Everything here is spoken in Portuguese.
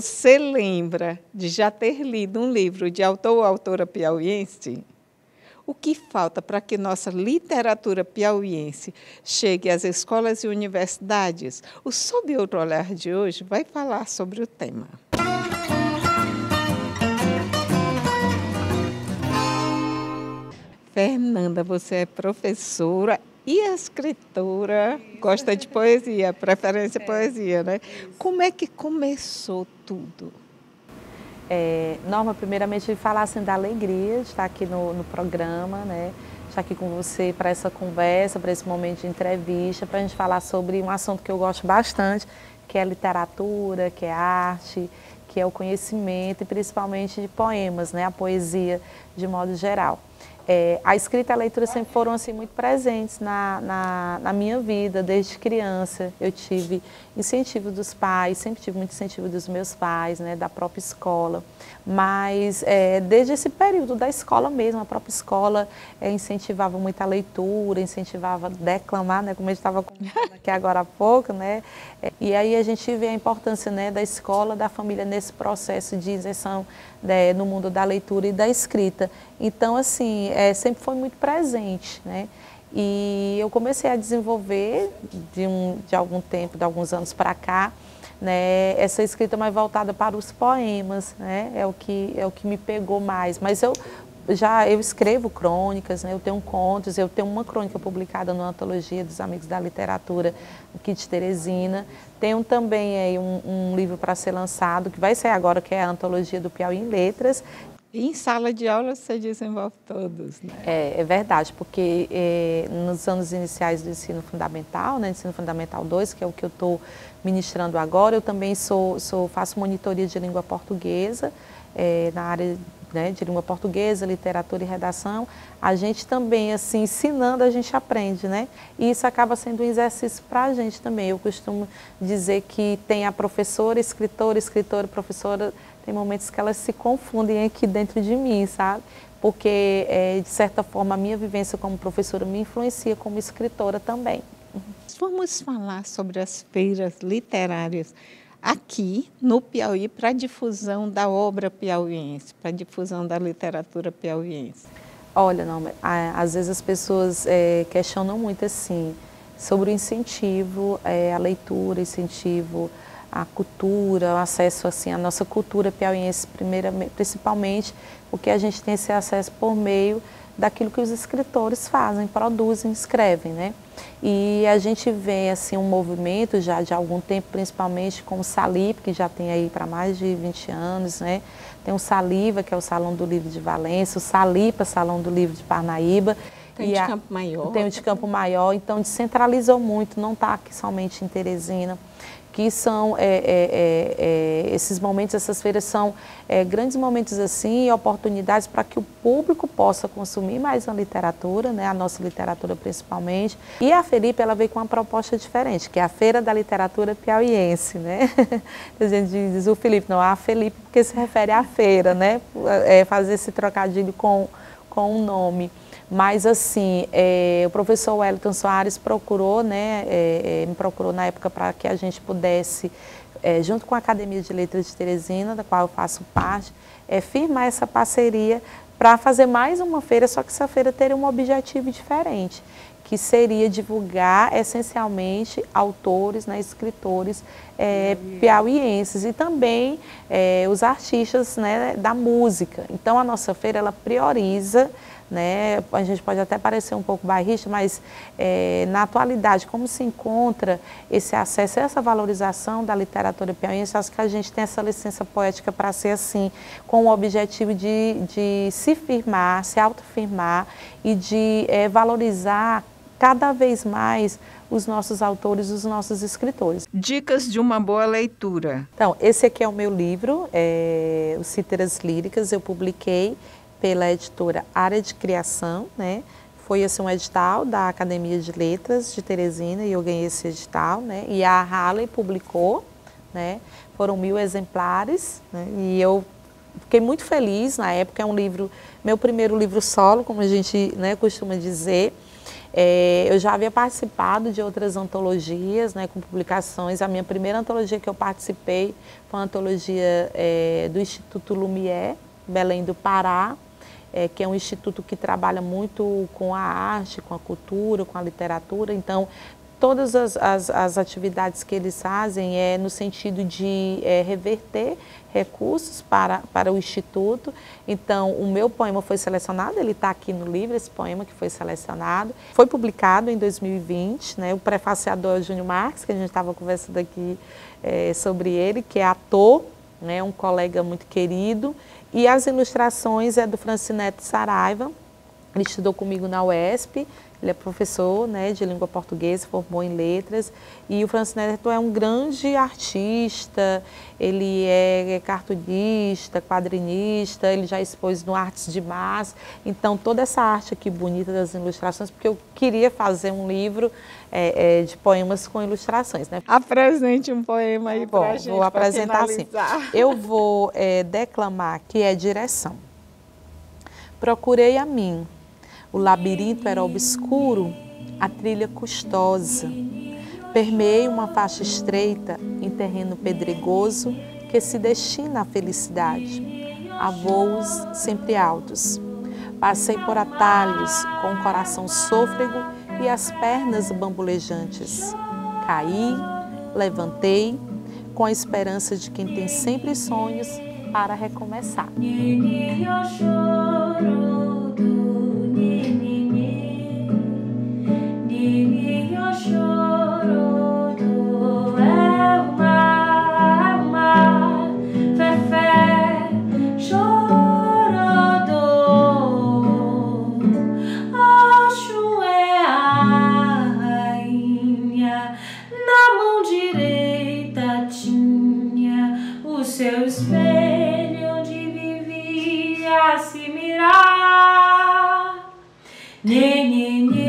Você lembra de já ter lido um livro de autor ou autora piauiense? O que falta para que nossa literatura piauiense chegue às escolas e universidades? O Sob Outro Olhar de hoje vai falar sobre o tema. Fernanda, você é professora e escritora, gosta de poesia, preferência é, poesia, né? Como é que começou tudo? É, Norma, primeiramente, falar assim, da alegria de estar aqui no, no programa, né? Estar aqui com você para essa conversa, para esse momento de entrevista, para a gente falar sobre um assunto que eu gosto bastante, que é literatura, que é arte, que é o conhecimento e principalmente de poemas, né? A poesia de modo geral. É, a escrita e a leitura sempre foram assim muito presentes na, na, na, minha vida, desde criança. Eu tive incentivo dos pais, sempre tive muito incentivo dos meus pais, né, da própria escola. Mas é, desde esse período da escola mesmo, a própria escola é, incentivava muito a leitura, incentivava declamar, né, como a gente estava comentando aqui agora há pouco. Né, é, e aí a gente vê a importância né, da escola, da família nesse processo de inserção né, no mundo da leitura e da escrita. Então, assim, é, sempre foi muito presente, né? E eu comecei a desenvolver de, um, de algum tempo, de alguns anos para cá, né, essa escrita mais voltada para os poemas, né, é o que é o que me pegou mais. Mas eu já eu escrevo crônicas, né, eu tenho contos, eu tenho uma crônica publicada na antologia dos Amigos da Literatura aqui de Teresina. Tenho também aí um, um livro para ser lançado que vai sair agora, que é a antologia do Piauí em Letras. E em sala de aula você desenvolve todos, né? É, é verdade, porque é, nos anos iniciais do ensino fundamental, né, ensino fundamental 2, que é o que eu estou ministrando agora, eu também sou, sou, faço monitoria de língua portuguesa é, na área né, de língua portuguesa, literatura e redação, a gente também, assim, ensinando, a gente aprende, né? E isso acaba sendo um exercício para a gente também. Eu costumo dizer que tem a professora, escritora, escritora, professora, tem momentos que elas se confundem aqui dentro de mim, sabe? Porque, é, de certa forma, a minha vivência como professora me influencia como escritora também. Vamos falar sobre as feiras literárias aqui no Piauí para difusão da obra piauiense, para difusão da literatura piauiense? Olha, não, às vezes as pessoas é, questionam muito assim sobre o incentivo é, à leitura, incentivo à cultura, o acesso assim à nossa cultura piauiense, primeiramente, principalmente porque a gente tem esse acesso por meio daquilo que os escritores fazem, produzem, escrevem, né? E a gente vê assim um movimento já de algum tempo, principalmente com o Salip, que já tem aí para mais de 20 anos, né? Tem o Saliva, que é o Salão do Livro de Valência, o Salipa, Salão do Livro de Parnaíba. Tem o de a, Campo Maior. Tem o de Campo Maior, então descentralizou muito, não está aqui somente em Teresina que são é, é, é, é, esses momentos, essas feiras são é, grandes momentos assim, oportunidades para que o público possa consumir mais a literatura, né, a nossa literatura principalmente. E a Felipe ela veio com uma proposta diferente, que é a Feira da Literatura Piauiense, né? A gente diz o Felipe, não, a Felipe porque se refere à feira, né? É, fazer esse trocadilho com, com o nome. Mas, assim, é, o professor Wellington Soares procurou, né, é, é, me procurou na época para que a gente pudesse, é, junto com a Academia de Letras de Teresina, da qual eu faço parte, é, firmar essa parceria para fazer mais uma feira, só que essa feira teria um objetivo diferente, que seria divulgar essencialmente autores, né, escritores é, piauienses e também é, os artistas né, da música. Então a nossa feira ela prioriza né? A gente pode até parecer um pouco bairrista, mas é, na atualidade, como se encontra esse acesso, essa valorização da literatura piauiense, acho que a gente tem essa licença poética para ser assim, com o objetivo de, de se firmar, se autofirmar e de é, valorizar cada vez mais os nossos autores, os nossos escritores. Dicas de uma boa leitura. Então, esse aqui é o meu livro, é, Os Cítaras Líricas, eu publiquei pela editora Área de Criação, né? Foi assim, um edital da Academia de Letras de Teresina e eu ganhei esse edital, né? E a Halley publicou, né? Foram mil exemplares, né? E eu fiquei muito feliz na época. É um livro, meu primeiro livro solo, como a gente né, costuma dizer. É, eu já havia participado de outras antologias, né, com publicações. A minha primeira antologia que eu participei foi uma antologia é, do Instituto Lumière, Belém do Pará, é, que é um instituto que trabalha muito com a arte, com a cultura, com a literatura. Então, todas as, as, as, atividades que eles fazem é no sentido de é, reverter recursos para, para o Instituto. Então, o meu poema foi selecionado, ele está aqui no livro, esse poema que foi selecionado. Foi publicado em 2020, né, o prefaciador é Júnior Marques, que a gente estava conversando aqui é, sobre ele, que é ator, né, um colega muito querido, e as ilustrações é do Francineto Saraiva, ele estudou comigo na UESP, ele é professor né, de língua portuguesa, formou em letras. E o Francis Neto é um grande artista, ele é cartunista, quadrinista, ele já expôs no Artes de Massa. Então, toda essa arte aqui bonita das ilustrações, porque eu queria fazer um livro é, é, de poemas com ilustrações. Né? Apresente um poema aí para a gente. Vou apresentar assim. Eu vou é, declamar que é direção. Procurei a mim o labirinto era obscuro, a trilha custosa. Permeei uma faixa estreita em terreno pedregoso que se destina à felicidade, a voos sempre altos. Passei por atalhos com o coração sôfrego e as pernas bambolejantes. Caí, levantei, com a esperança de quem tem sempre sonhos para recomeçar. asimilar. Ne, ne, ne.